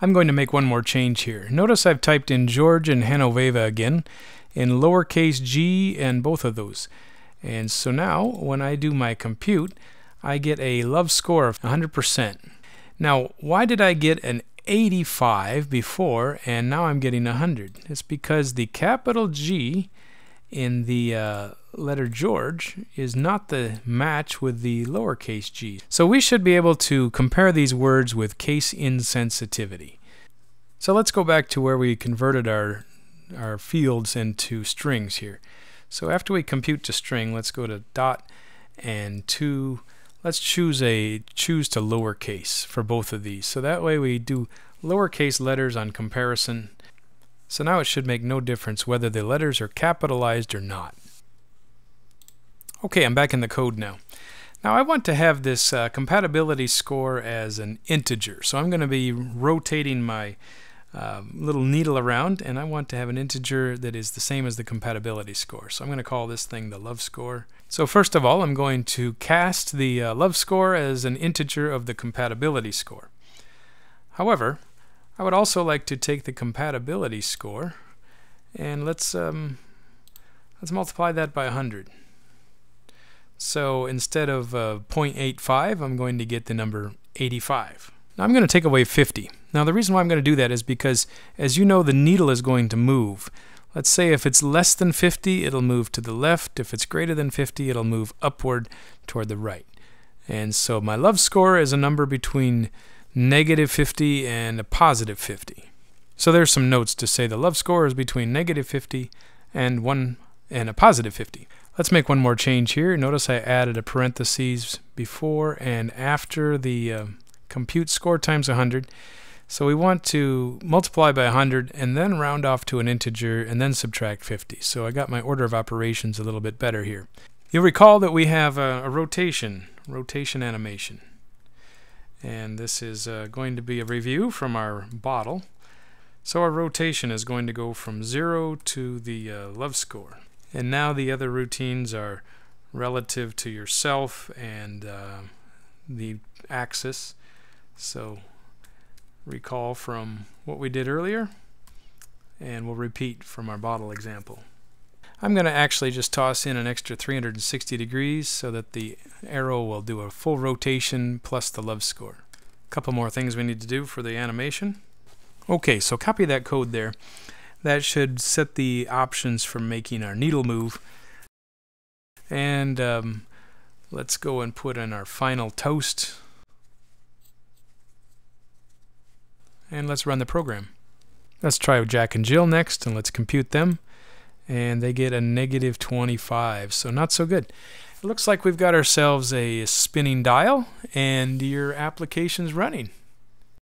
I'm going to make one more change here. Notice I've typed in George and Hanoveva again in lowercase g and both of those. And so now when I do my compute, I get a love score of 100%. Now, why did I get an 85 before and now I'm getting 100? It's because the capital G in the uh, letter George is not the match with the lowercase g. So we should be able to compare these words with case insensitivity. So let's go back to where we converted our, our fields into strings here. So after we compute to string, let's go to dot and to, let's choose a choose to lowercase for both of these. So that way we do lowercase letters on comparison so now it should make no difference whether the letters are capitalized or not. Okay, I'm back in the code now. Now I want to have this uh, compatibility score as an integer. So I'm going to be rotating my uh, little needle around and I want to have an integer that is the same as the compatibility score. So I'm going to call this thing the love score. So first of all I'm going to cast the uh, love score as an integer of the compatibility score. However, I would also like to take the compatibility score and let's um, let's multiply that by 100. So instead of uh, 0.85, I'm going to get the number 85. Now I'm going to take away 50. Now the reason why I'm going to do that is because, as you know, the needle is going to move. Let's say if it's less than 50, it'll move to the left. If it's greater than 50, it'll move upward toward the right. And so my love score is a number between negative 50 and a positive 50. So there's some notes to say the love score is between negative 50 and 1 and a positive 50. Let's make one more change here. Notice I added a parentheses before and after the uh, compute score times 100. So we want to multiply by 100 and then round off to an integer and then subtract 50. So I got my order of operations a little bit better here. You'll recall that we have a, a rotation, rotation animation and this is uh, going to be a review from our bottle. So our rotation is going to go from 0 to the uh, love score. And now the other routines are relative to yourself and uh, the axis. So recall from what we did earlier and we'll repeat from our bottle example. I'm going to actually just toss in an extra 360 degrees so that the arrow will do a full rotation plus the love score. A couple more things we need to do for the animation. Okay, so copy that code there. That should set the options for making our needle move. And um, let's go and put in our final toast. And let's run the program. Let's try Jack and Jill next, and let's compute them and they get a negative 25 so not so good. It looks like we've got ourselves a spinning dial and your application's running